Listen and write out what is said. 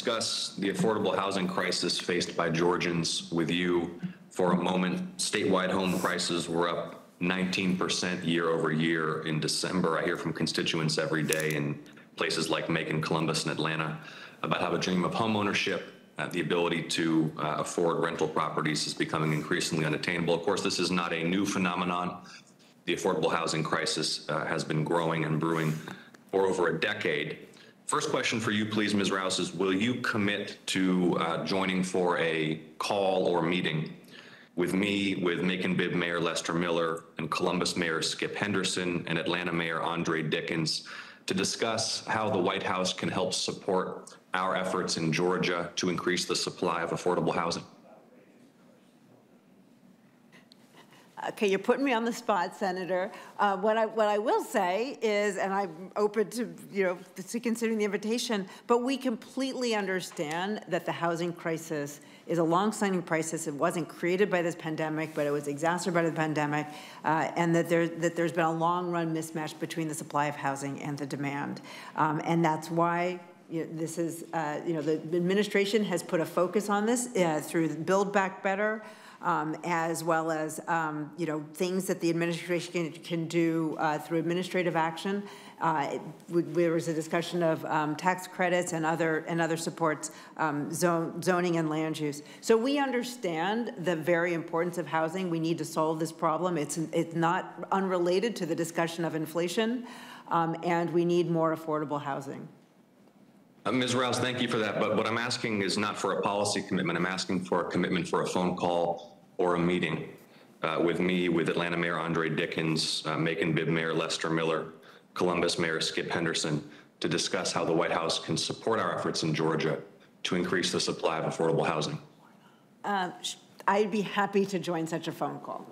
discuss the affordable housing crisis faced by Georgians with you for a moment. Statewide home prices were up 19% year over year in December. I hear from constituents every day in places like Macon, Columbus, and Atlanta about how the dream of homeownership, uh, the ability to uh, afford rental properties is becoming increasingly unattainable. Of course, this is not a new phenomenon. The affordable housing crisis uh, has been growing and brewing for over a decade. First question for you, please, Ms. Rouse, is will you commit to uh, joining for a call or meeting with me, with Macon Bibb Mayor Lester Miller, and Columbus Mayor Skip Henderson, and Atlanta Mayor Andre Dickens to discuss how the White House can help support our efforts in Georgia to increase the supply of affordable housing? Okay, you're putting me on the spot, Senator. Uh, what I what I will say is, and I'm open to you know to considering the invitation, but we completely understand that the housing crisis is a long-standing crisis. It wasn't created by this pandemic, but it was exacerbated by the pandemic, uh, and that there that there's been a long-run mismatch between the supply of housing and the demand, um, and that's why you know, this is, uh, you know, the administration has put a focus on this uh, through Build Back Better, um, as well as um, you know things that the administration can, can do uh, through administrative action. Uh, there was a discussion of um, tax credits and other and other supports, um, zone, zoning and land use. So we understand the very importance of housing. We need to solve this problem. It's it's not unrelated to the discussion of inflation, um, and we need more affordable housing. Uh, Ms. Rouse, thank you for that. But what I'm asking is not for a policy commitment. I'm asking for a commitment for a phone call or a meeting uh, with me, with Atlanta Mayor Andre Dickens, uh, Macon Bibb Mayor Lester Miller, Columbus Mayor Skip Henderson, to discuss how the White House can support our efforts in Georgia to increase the supply of affordable housing. Uh, I'd be happy to join such a phone call.